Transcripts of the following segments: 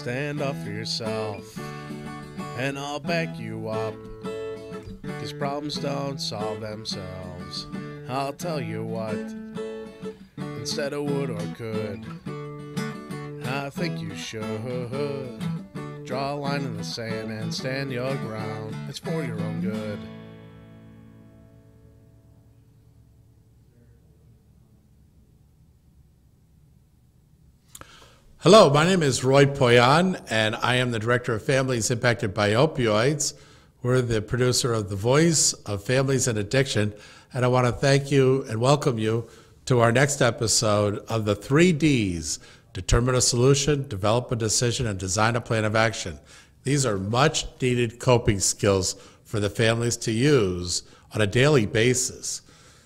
stand up for yourself, and I'll back you up. These problems don't solve themselves. I'll tell you what, instead of would or could, I think you should draw a line in the sand and stand your ground. It's for your own good. Hello, my name is Roy Poyan, and I am the Director of Families Impacted by Opioids. We're the producer of The Voice of Families In Addiction, and I want to thank you and welcome you to our next episode of the three Ds determine a solution, develop a decision, and design a plan of action. These are much needed coping skills for the families to use on a daily basis.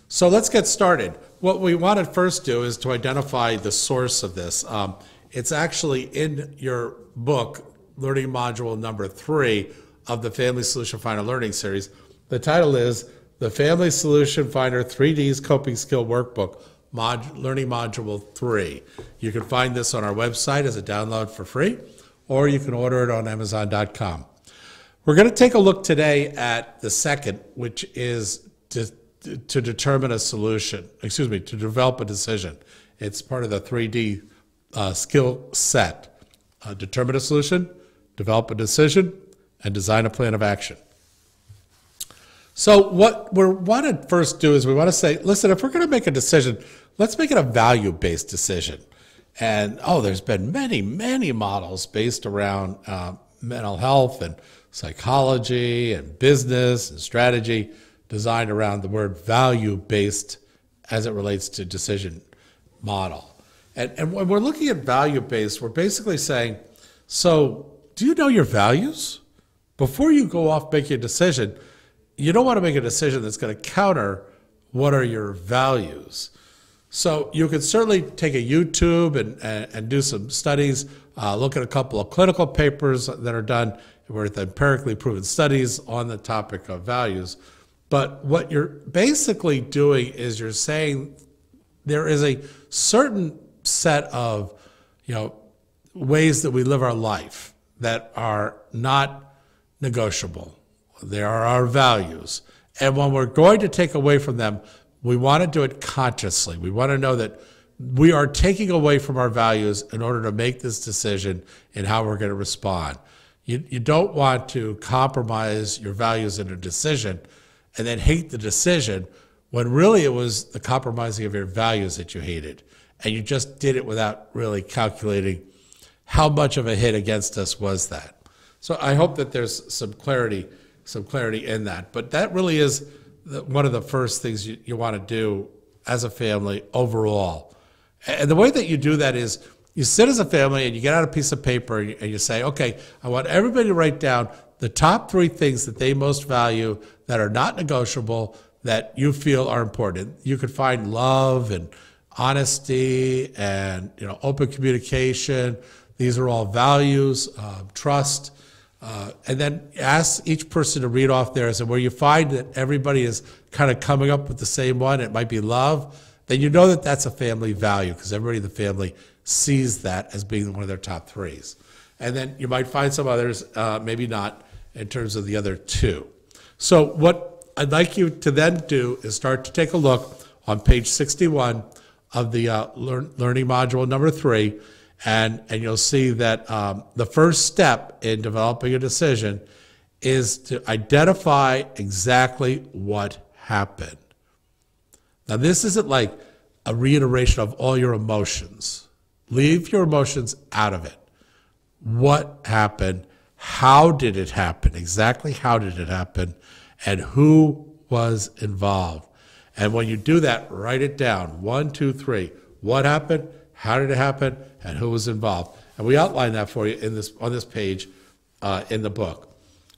So let's get started. What we want to first do is to identify the source of this. Um, it's actually in your book, learning module number three of the Family Solution Finder Learning Series. The title is The Family Solution Finder 3Ds Coping Skill Workbook, Mod- Learning Module 3. You can find this on our website as a download for free, or you can order it on Amazon.com. We're going to take a look today at the second, which is to, to determine a solution, excuse me, to develop a decision. It's part of the 3D uh, skill set. Uh, determine a solution, develop a decision, and design a plan of action. So what we want to first do is we want to say, listen, if we're going to make a decision, let's make it a value-based decision. And oh, there's been many, many models based around uh, mental health and psychology and business and strategy designed around the word value-based as it relates to decision model. And, and when we're looking at value based, we're basically saying, so do you know your values? Before you go off making a decision, you don't want to make a decision that's going to counter what are your values. So you could certainly take a YouTube and, and, and do some studies, uh, look at a couple of clinical papers that are done with empirically proven studies on the topic of values. But what you're basically doing is you're saying there is a certain set of, you know, ways that we live our life that are not negotiable. They are our values. And when we're going to take away from them, we want to do it consciously. We want to know that we are taking away from our values in order to make this decision in how we're going to respond. You, you don't want to compromise your values in a decision and then hate the decision when really it was the compromising of your values that you hated and you just did it without really calculating how much of a hit against us was that. So I hope that there's some clarity, some clarity in that. But that really is the, one of the first things you, you want to do as a family overall. And the way that you do that is you sit as a family and you get out a piece of paper and you say, okay, I want everybody to write down the top three things that they most value that are not negotiable that you feel are important. You could find love and honesty and you know open communication. These are all values, uh, trust, uh, and then ask each person to read off theirs. And where you find that everybody is kind of coming up with the same one, it might be love. Then you know that that's a family value because everybody in the family sees that as being one of their top threes. And then you might find some others, uh, maybe not, in terms of the other two. So what I'd like you to then do is start to take a look on page 61 of the uh, learn, learning module number three, and, and you'll see that um, the first step in developing a decision is to identify exactly what happened. Now, this isn't like a reiteration of all your emotions. Leave your emotions out of it. What happened? How did it happen? Exactly how did it happen? And who was involved? And when you do that, write it down. One, two, three. What happened? How did it happen? And who was involved? And we outline that for you in this on this page uh, in the book.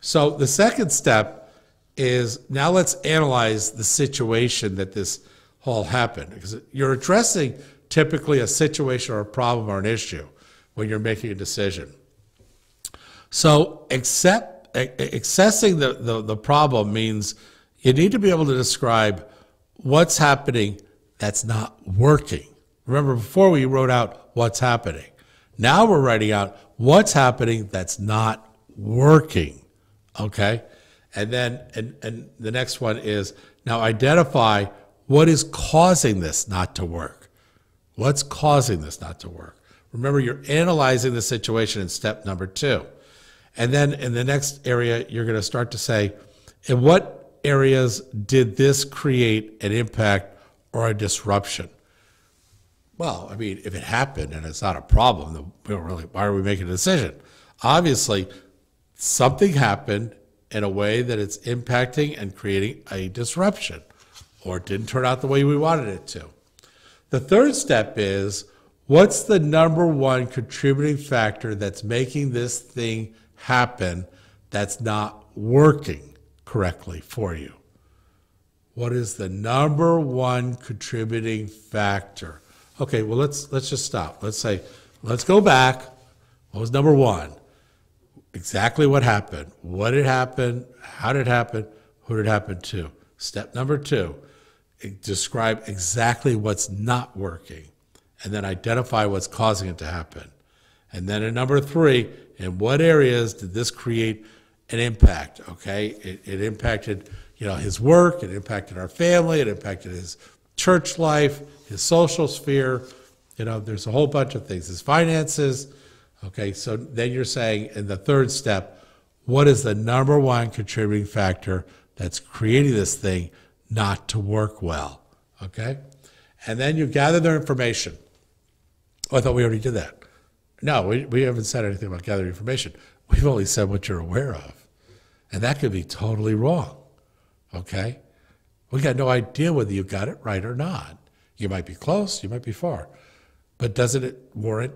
So the second step is now let's analyze the situation that this all happened because you're addressing typically a situation or a problem or an issue when you're making a decision. So accept, accessing the, the, the problem means you need to be able to describe what's happening that's not working. Remember, before we wrote out what's happening. Now we're writing out what's happening that's not working. Okay? And then and, and the next one is now identify what is causing this not to work. What's causing this not to work? Remember, you're analyzing the situation in step number two. And then in the next area, you're going to start to say, in what areas did this create an impact or a disruption? Well, I mean, if it happened and it's not a problem, then we don't really, why are we making a decision? Obviously, something happened in a way that it's impacting and creating a disruption, or it didn't turn out the way we wanted it to. The third step is what's the number one contributing factor that's making this thing happen that's not working correctly for you? What is the number one contributing factor? Okay, well let's let's just stop. Let's say let's go back. What was number one? Exactly what happened. What did happen? How did it happen? Who did it happen to? Step number two, eh, describe exactly what's not working and then identify what's causing it to happen. And then in number three, in what areas did this create an impact? Okay, it, it impacted you know his work, it impacted our family, it impacted his church life, his social sphere. You know, there's a whole bunch of things. His finances. Okay, so then you're saying in the third step, what is the number one contributing factor that's creating this thing not to work well? Okay, and then you gather their information. Oh, I thought we already did that. No, we, we haven't said anything about gathering information. We've only said what you're aware of. And that could be totally wrong. Okay? We got no idea whether you got it right or not. You might be close, you might be far. But doesn't it warrant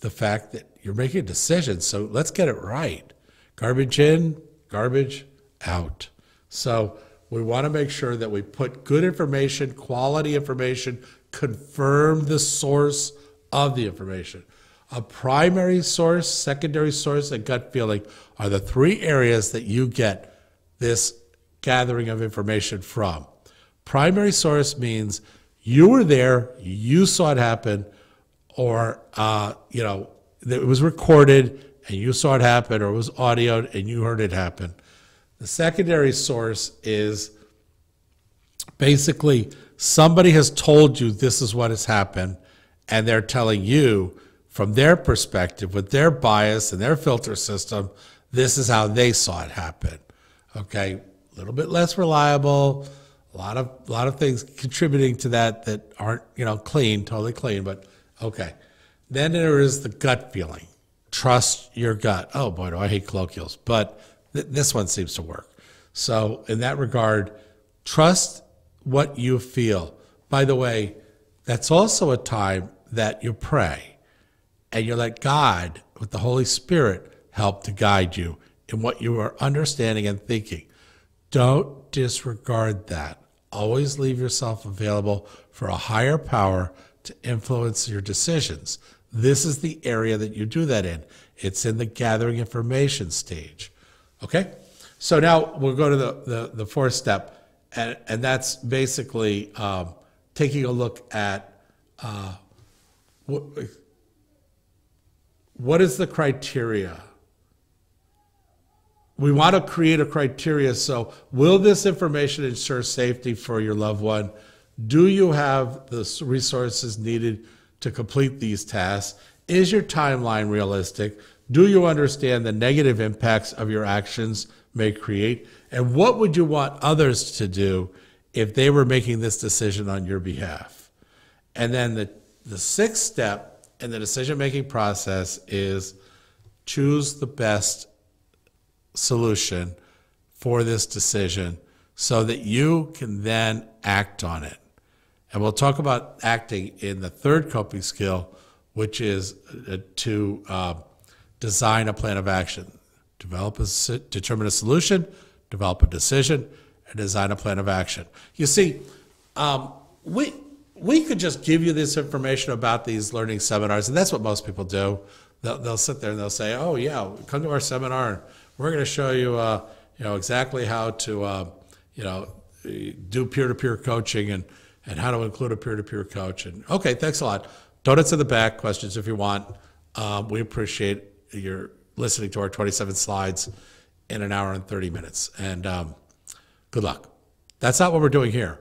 the fact that you're making a decision? So let's get it right. Garbage in, garbage out. So we want to make sure that we put good information, quality information, confirm the source of the information. A primary source, secondary source, and gut feeling are the three areas that you get this gathering of information from. Primary source means you were there, you saw it happen, or uh, you know it was recorded and you saw it happen, or it was audioed and you heard it happen. The secondary source is basically somebody has told you this is what has happened, and they're telling you from their perspective, with their bias and their filter system, this is how they saw it happen. Okay, a little bit less reliable, a lot of a lot of things contributing to that that aren't you know clean, totally clean, but okay. Then there is the gut feeling. Trust your gut. Oh boy, do I hate colloquials, but th- this one seems to work. So in that regard, trust what you feel. By the way, that's also a time that you pray and you let God, with the Holy Spirit, help to guide you in what you are understanding and thinking. Don't disregard that. Always leave yourself available for a higher power to influence your decisions. This is the area that you do that in. It's in the gathering information stage. Okay? So now we'll go to the, the, the fourth step, and, and that's basically um, taking a look at uh, what, what is the criteria? We want to create a criteria. So, will this information ensure safety for your loved one? Do you have the resources needed to complete these tasks? Is your timeline realistic? Do you understand the negative impacts of your actions may create? And what would you want others to do if they were making this decision on your behalf? And then the, the sixth step in the decision making process is choose the best solution for this decision so that you can then act on it. And we'll talk about acting in the third coping skill, which is uh, to uh, design a plan of action, develop a, determine a solution, develop a decision, and design a plan of action. You see, um, we we could just give you this information about these learning seminars, and that's what most people do. They'll, they'll sit there and they'll say, "Oh yeah, come to our seminar, we're going to show you, uh, you know, exactly how to, uh, you know, do peer-to-peer coaching and and how to include a peer-to-peer coach." And okay, thanks a lot. Donuts in the back. Questions if you want. Um, we appreciate your listening to our 27 slides in an hour and 30 minutes. And um, good luck. That's not what we're doing here.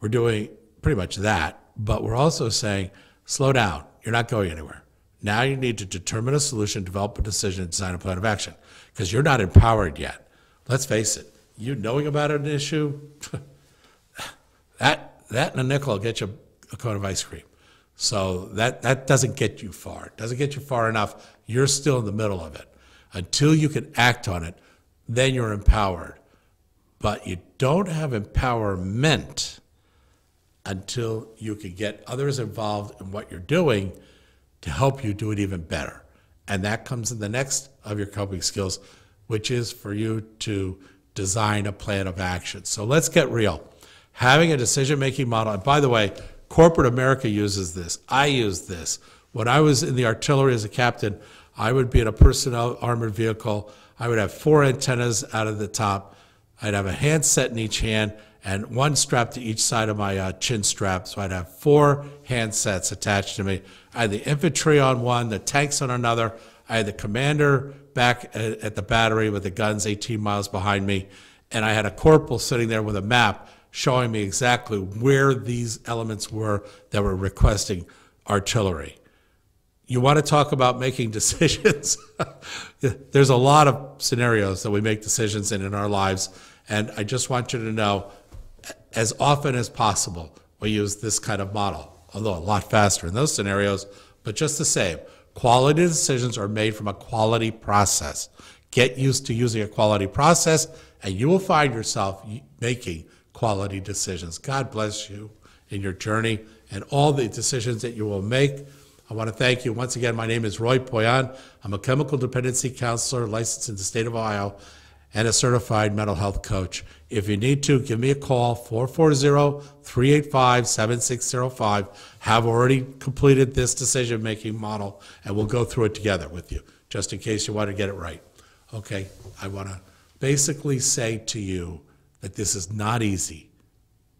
We're doing pretty much that, but we're also saying, slow down. You're not going anywhere. Now you need to determine a solution, develop a decision, design a plan of action because you're not empowered yet. Let's face it, you knowing about an issue, that, that and a nickel will get you a cone of ice cream. So that, that doesn't get you far. It doesn't get you far enough. You're still in the middle of it. Until you can act on it, then you're empowered. But you don't have empowerment until you can get others involved in what you're doing to help you do it even better. And that comes in the next of your coping skills, which is for you to design a plan of action. So let's get real. Having a decision making model, and by the way, corporate America uses this. I use this. When I was in the artillery as a captain, I would be in a personnel armored vehicle. I would have four antennas out of the top. I'd have a handset in each hand and one strap to each side of my uh, chin strap. So I'd have four handsets attached to me. I had the infantry on one, the tanks on another. I had the commander back at, at the battery with the guns 18 miles behind me. And I had a corporal sitting there with a map showing me exactly where these elements were that were requesting artillery. You want to talk about making decisions? There's a lot of scenarios that we make decisions in in our lives. And I just want you to know as often as possible, we use this kind of model, although a lot faster in those scenarios, but just the same. Quality decisions are made from a quality process. Get used to using a quality process, and you will find yourself making quality decisions. God bless you in your journey and all the decisions that you will make. I want to thank you. Once again, my name is Roy Poyan. I'm a chemical dependency counselor licensed in the state of Ohio and a certified mental health coach. If you need to, give me a call, 440-385-7605. Have already completed this decision-making model, and we'll go through it together with you, just in case you want to get it right. Okay, I want to basically say to you that this is not easy,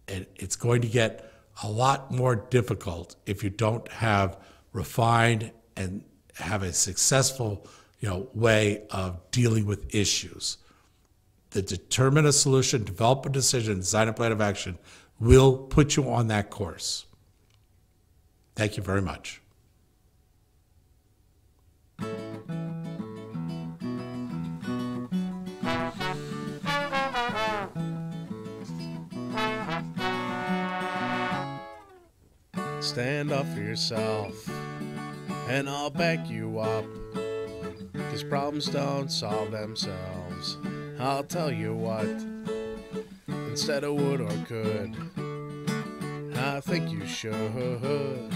and it's going to get a lot more difficult if you don't have refined and have a successful you know, way of dealing with issues that determine a solution, develop a decision, design a plan of action will put you on that course. Thank you very much. Stand up for yourself, and I'll back you up. Cause problems don't solve themselves. I'll tell you what, instead of would or could, I think you should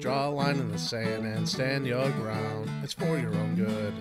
draw a line in the sand and stand your ground. It's for your own good.